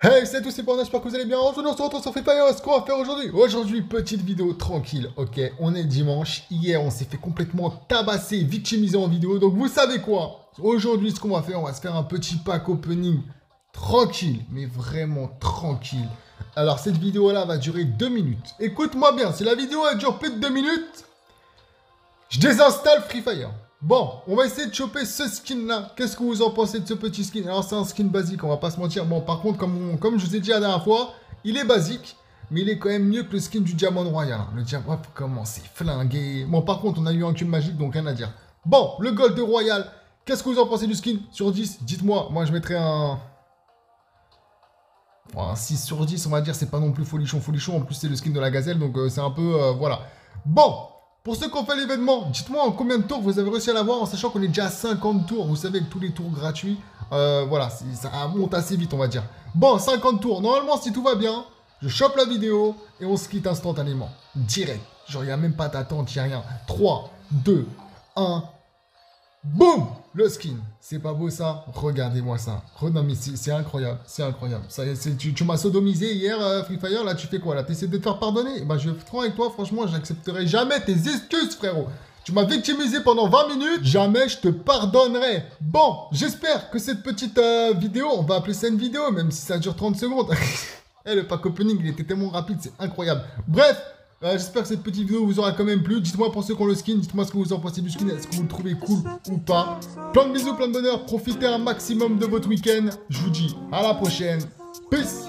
Hey, c'est tous, c'est Panda, j'espère que vous allez bien. Aujourd'hui, on se retrouve sur Free Fire. Ce qu'on va faire aujourd'hui Aujourd'hui, petite vidéo tranquille, ok On est dimanche. Hier, on s'est fait complètement tabasser, victimiser en vidéo. Donc, vous savez quoi Aujourd'hui, ce qu'on va faire, on va se faire un petit pack opening tranquille, mais vraiment tranquille. Alors, cette vidéo-là va durer 2 minutes. Écoute-moi bien, si la vidéo elle dure plus de 2 minutes, je désinstalle Free Fire. Bon, on va essayer de choper ce skin-là. Qu'est-ce que vous en pensez de ce petit skin? Alors, c'est un skin basique, on va pas se mentir. Bon, par contre, comme, comme je vous ai dit la dernière fois, il est basique, mais il est quand même mieux que le skin du Diamant Royal. Le Diamant, comment c'est flingué. Bon, par contre, on a eu un cube magique, donc rien à dire. Bon, le Gold Royal, qu'est-ce que vous en pensez du skin? Sur 10, dites-moi. Moi, je mettrais un... un 6 sur 10, on va dire, c'est pas non plus folichon, folichon. En plus, c'est le skin de la gazelle, donc euh, c'est un peu... Euh, voilà. Bon, pour ceux qui ont fait l'événement, dites-moi en combien de tours vous avez réussi à l'avoir en sachant qu'on est déjà à 50 tours. Vous savez, avec tous les tours gratuits, euh, voilà, ça monte assez vite, on va dire. Bon, 50 tours. Normalement, si tout va bien, je chope la vidéo et on se quitte instantanément. Direct. Genre, il n'y a même pas d'attente, il n'y a rien. 3, 2, 1, Boum Le skin. C'est pas beau ça Regardez-moi ça. Non mais c'est incroyable. C'est incroyable. Ça, tu, tu m'as sodomisé hier, euh, Free Fire. Là, tu fais quoi? Là, tu essaies de te faire pardonner? Bah, je être avec toi. Franchement, j'accepterai jamais tes excuses, frérot. Tu m'as victimisé pendant 20 minutes. Jamais je te pardonnerai. Bon, j'espère que cette petite euh, vidéo, on va appeler ça une vidéo, même si ça dure 30 secondes. Eh, le pack opening, il était tellement rapide, c'est incroyable. Bref, euh, j'espère que cette petite vidéo vous aura quand même plu. Dites-moi pour ceux qui ont le skin, dites-moi ce que vous en pensez du skin. Est-ce que vous le trouvez cool ou pas Plein de bisous, plein de bonheur. Profitez un maximum de votre week-end. Je vous dis à la prochaine. Peace